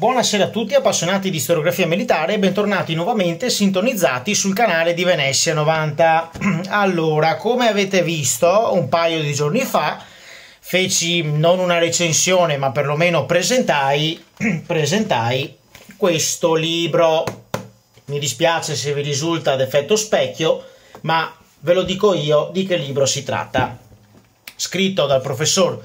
Buonasera a tutti appassionati di storiografia militare e bentornati nuovamente sintonizzati sul canale di Venezia 90. Allora, come avete visto un paio di giorni fa, feci non una recensione ma perlomeno presentai, presentai questo libro. Mi dispiace se vi risulta ad effetto specchio, ma ve lo dico io di che libro si tratta. Scritto dal professor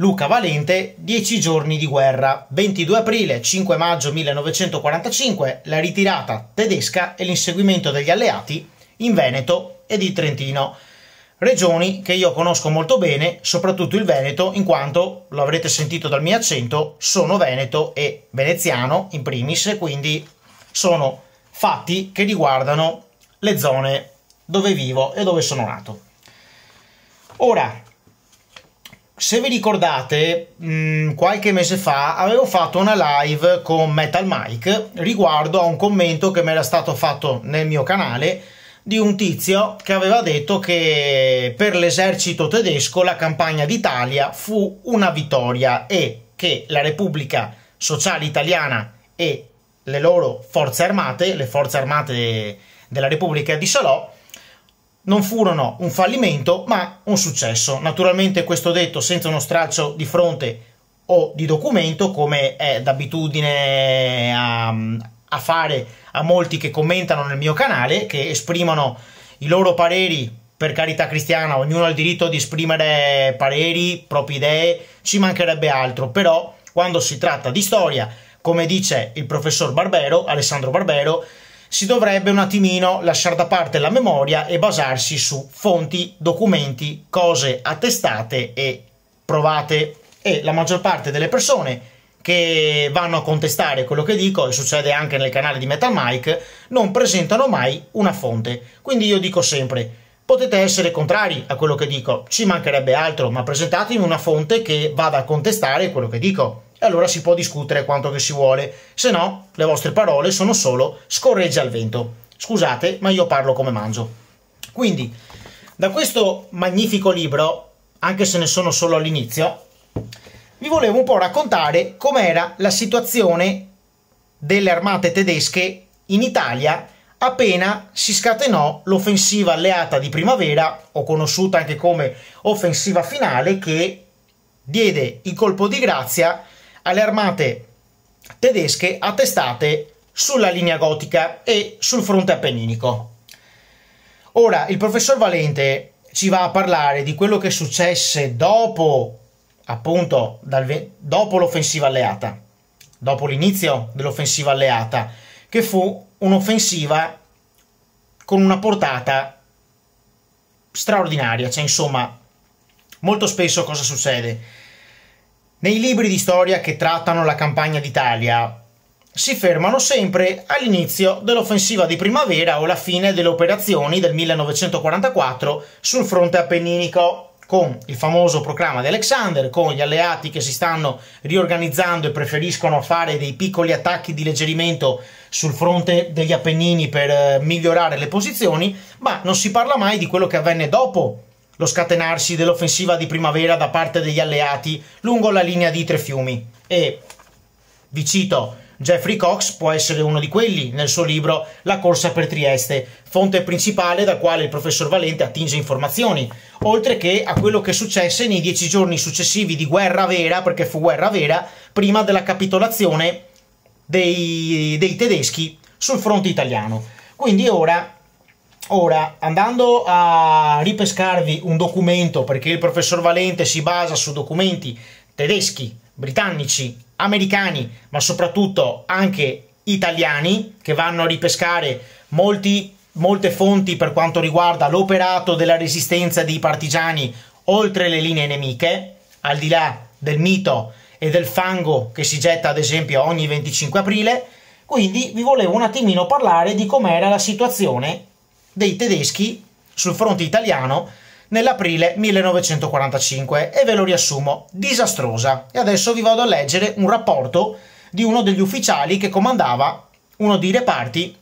Luca Valente, 10 giorni di guerra, 22 aprile, 5 maggio 1945, la ritirata tedesca e l'inseguimento degli alleati in Veneto e di Trentino. Regioni che io conosco molto bene, soprattutto il Veneto, in quanto, lo avrete sentito dal mio accento, sono veneto e veneziano in primis, quindi sono fatti che riguardano le zone dove vivo e dove sono nato. Ora, se vi ricordate, mh, mm, qualche mese fa avevo fatto una live con Metal Mike riguardo a un commento che mi era stato fatto nel mio canale di un tizio che aveva detto che per l'esercito tedesco la campagna d'Italia fu una vittoria e che la Repubblica Sociale Italiana e le loro forze armate, le forze armate della Repubblica di Salò, non furono un fallimento ma un successo. Naturalmente questo detto senza uno straccio di fronte o di documento come è d'abitudine a, a fare a molti che commentano nel mio canale, che esprimono i loro pareri per carità cristiana, ognuno ha il diritto di esprimere pareri, proprie idee, ci mancherebbe altro, però quando si tratta di storia, come dice il professor Barbero, Alessandro Barbero, si dovrebbe un attimino lasciare da parte la memoria e basarsi su fonti, documenti, cose attestate e provate. E la maggior parte delle persone che vanno a contestare quello che dico, e succede anche nel canale di Metal Mike, non presentano mai una fonte. Quindi io dico sempre, potete essere contrari a quello che dico, ci mancherebbe altro, ma presentatemi una fonte che vada a contestare quello che dico e allora si può discutere quanto che si vuole, se no le vostre parole sono solo scorreggia al vento. Scusate, ma io parlo come mangio. Quindi, da questo magnifico libro, anche se ne sono solo all'inizio, vi volevo un po' raccontare com'era la situazione delle armate tedesche in Italia appena si scatenò l'offensiva alleata di primavera, o conosciuta anche come offensiva finale, che diede il colpo di grazia alle armate tedesche attestate sulla linea gotica e sul fronte appenninico. Ora, il professor Valente ci va a parlare di quello che successe dopo, appunto, dal, dopo l'offensiva alleata, dopo l'inizio dell'offensiva alleata, che fu un'offensiva con una portata straordinaria, cioè insomma, molto spesso cosa succede? Nei libri di storia che trattano la campagna d'Italia si fermano sempre all'inizio dell'offensiva di primavera o alla fine delle operazioni del 1944 sul fronte appenninico con il famoso proclama di Alexander, con gli alleati che si stanno riorganizzando e preferiscono fare dei piccoli attacchi di leggerimento sul fronte degli Appennini per eh, migliorare le posizioni, ma non si parla mai di quello che avvenne dopo lo scatenarsi dell'offensiva di primavera da parte degli alleati lungo la linea di tre fiumi. E vi cito, Jeffrey Cox può essere uno di quelli nel suo libro La corsa per Trieste, fonte principale dal quale il professor Valente attinge informazioni, oltre che a quello che successe nei dieci giorni successivi di guerra vera, perché fu guerra vera, prima della capitolazione dei, dei tedeschi sul fronte italiano. Quindi ora Ora, andando a ripescarvi un documento, perché il professor Valente si basa su documenti tedeschi, britannici, americani, ma soprattutto anche italiani, che vanno a ripescare molti, molte fonti per quanto riguarda l'operato della resistenza dei partigiani oltre le linee nemiche, al di là del mito e del fango che si getta ad esempio ogni 25 aprile, quindi vi volevo un attimino parlare di com'era la situazione dei tedeschi sul fronte italiano nell'aprile 1945 e ve lo riassumo, disastrosa. E adesso vi vado a leggere un rapporto di uno degli ufficiali che comandava uno dei reparti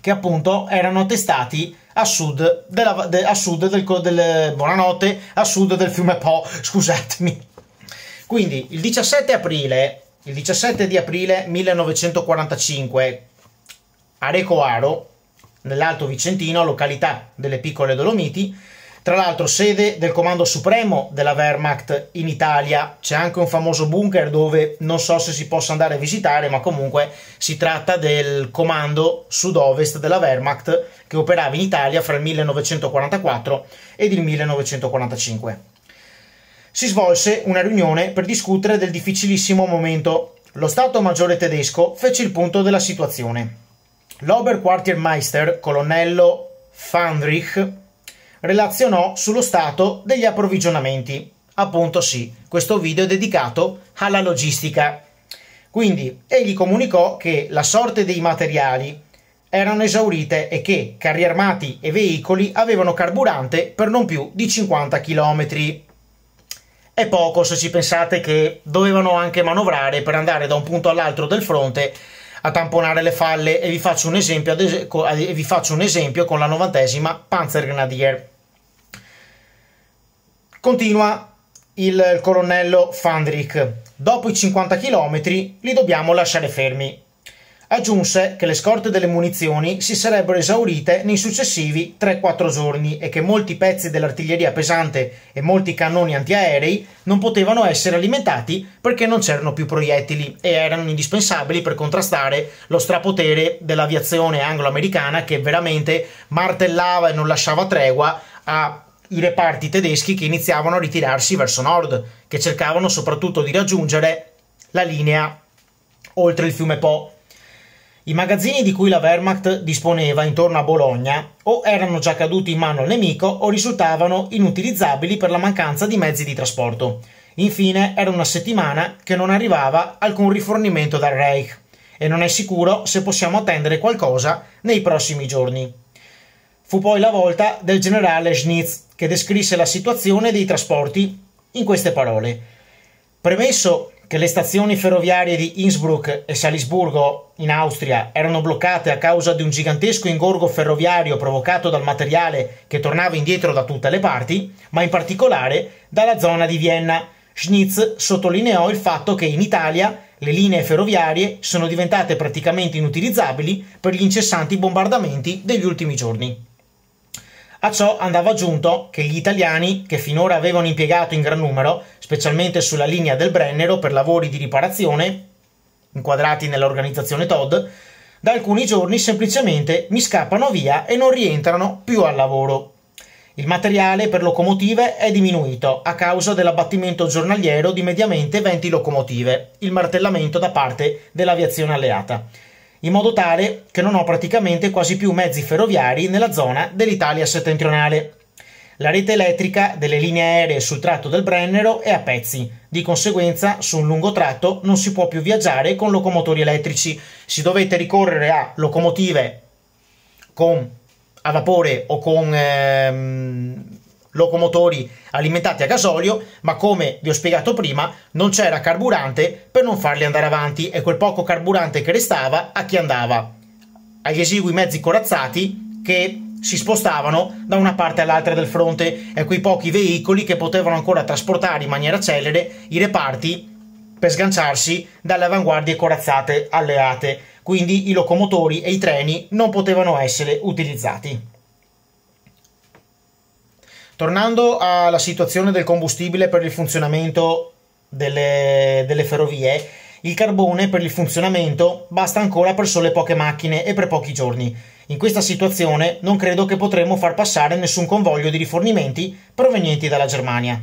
che appunto erano attestati a sud, della, de, a sud del, del, buonanotte, a sud del fiume Po, scusatemi. Quindi il 17 aprile il 17 di aprile 1945 a Recoaro, nell'Alto Vicentino, località delle Piccole Dolomiti, tra l'altro sede del comando supremo della Wehrmacht in Italia, c'è anche un famoso bunker dove non so se si possa andare a visitare, ma comunque si tratta del comando sud-ovest della Wehrmacht che operava in Italia fra il 1944 ed il 1945. Si svolse una riunione per discutere del difficilissimo momento. Lo Stato Maggiore tedesco fece il punto della situazione. L'Oberquartiermeister, colonnello Fandrich, relazionò sullo stato degli approvvigionamenti. Appunto sì, questo video è dedicato alla logistica. Quindi egli comunicò che la sorte dei materiali erano esaurite e che carri armati e veicoli avevano carburante per non più di 50 km. È poco se ci pensate che dovevano anche manovrare per andare da un punto all'altro del fronte a tamponare le falle e vi faccio un esempio, vi faccio un esempio con la novantesima Panzergrenadier. Continua il colonnello Fandrich. Dopo i 50 km li dobbiamo lasciare fermi. Aggiunse che le scorte delle munizioni si sarebbero esaurite nei successivi 3-4 giorni e che molti pezzi dell'artiglieria pesante e molti cannoni antiaerei non potevano essere alimentati perché non c'erano più proiettili e erano indispensabili per contrastare lo strapotere dell'aviazione anglo-americana che veramente martellava e non lasciava tregua a i reparti tedeschi che iniziavano a ritirarsi verso nord, che cercavano soprattutto di raggiungere la linea oltre il fiume Po. I magazzini di cui la Wehrmacht disponeva intorno a Bologna o erano già caduti in mano al nemico o risultavano inutilizzabili per la mancanza di mezzi di trasporto. Infine era una settimana che non arrivava alcun rifornimento dal Reich e non è sicuro se possiamo attendere qualcosa nei prossimi giorni. Fu poi la volta del generale Schnitz che descrisse la situazione dei trasporti in queste parole. Premesso che le stazioni ferroviarie di Innsbruck e Salisburgo in Austria erano bloccate a causa di un gigantesco ingorgo ferroviario provocato dal materiale che tornava indietro da tutte le parti, ma in particolare dalla zona di Vienna. Schnitz sottolineò il fatto che in Italia le linee ferroviarie sono diventate praticamente inutilizzabili per gli incessanti bombardamenti degli ultimi giorni. A ciò andava aggiunto che gli italiani, che finora avevano impiegato in gran numero, specialmente sulla linea del Brennero per lavori di riparazione, inquadrati nell'organizzazione Todd, da alcuni giorni semplicemente mi scappano via e non rientrano più al lavoro. Il materiale per locomotive è diminuito a causa dell'abbattimento giornaliero di mediamente 20 locomotive, il martellamento da parte dell'aviazione alleata in modo tale che non ho praticamente quasi più mezzi ferroviari nella zona dell'Italia settentrionale. La rete elettrica delle linee aeree sul tratto del Brennero è a pezzi, di conseguenza su un lungo tratto non si può più viaggiare con locomotori elettrici, si dovete ricorrere a locomotive con, a vapore o con ehm, locomotori alimentati a gasolio, ma come vi ho spiegato prima, non c'era carburante per non farli andare avanti e quel poco carburante che restava a chi andava? Agli esigui mezzi corazzati che si spostavano da una parte all'altra del fronte e quei pochi veicoli che potevano ancora trasportare in maniera celere i reparti per sganciarsi dalle avanguardie corazzate alleate, quindi i locomotori e i treni non potevano essere utilizzati. Tornando alla situazione del combustibile per il funzionamento delle, delle ferrovie, il carbone per il funzionamento basta ancora per sole poche macchine e per pochi giorni. In questa situazione non credo che potremo far passare nessun convoglio di rifornimenti provenienti dalla Germania.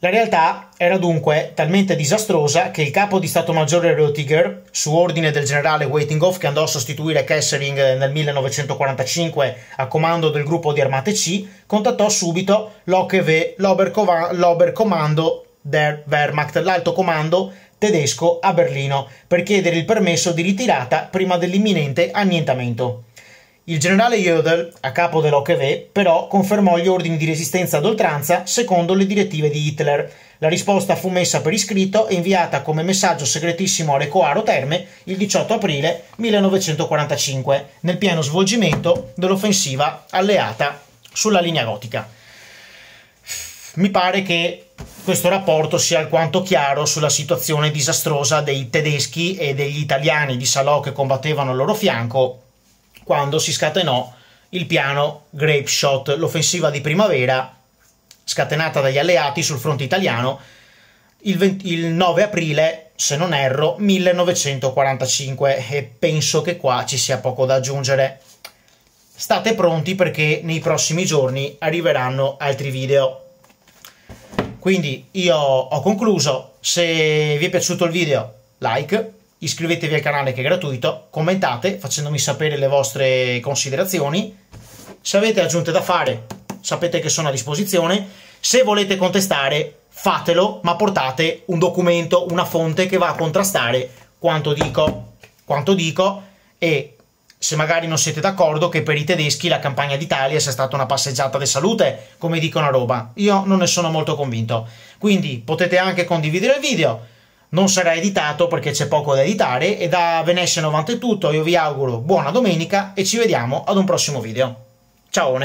La realtà era dunque talmente disastrosa che il capo di Stato Maggiore Rötiger, su ordine del generale Weitinghoff che andò a sostituire Kessering nel 1945 a comando del gruppo di armate C, contattò subito l'OKW, l'Oberkommando der Wehrmacht, l'alto comando tedesco a Berlino, per chiedere il permesso di ritirata prima dell'imminente annientamento. Il generale Jödel, a capo dell'OKW, però confermò gli ordini di resistenza ad oltranza secondo le direttive di Hitler. La risposta fu messa per iscritto e inviata come messaggio segretissimo a Recoaro Terme il 18 aprile 1945, nel pieno svolgimento dell'offensiva alleata sulla linea gotica. mi pare che questo rapporto sia alquanto chiaro sulla situazione disastrosa dei tedeschi e degli italiani di Salò che combattevano al loro fianco quando si scatenò il piano Grape Shot, l'offensiva di primavera scatenata dagli alleati sul fronte italiano il, 20, il 9 aprile, se non erro, 1945 e penso che qua ci sia poco da aggiungere. State pronti perché nei prossimi giorni arriveranno altri video. Quindi io ho concluso, se vi è piaciuto il video like, iscrivetevi al canale che è gratuito, commentate facendomi sapere le vostre considerazioni, se avete aggiunte da fare sapete che sono a disposizione, se volete contestare fatelo, ma portate un documento, una fonte che va a contrastare quanto dico, quanto dico e se magari non siete d'accordo che per i tedeschi la campagna d'Italia sia stata una passeggiata di salute, come dicono a Roma. Io non ne sono molto convinto. Quindi potete anche condividere il video. Non sarà editato perché c'è poco da editare e da Venezia 90 è tutto. Io vi auguro buona domenica e ci vediamo ad un prossimo video. Ciao!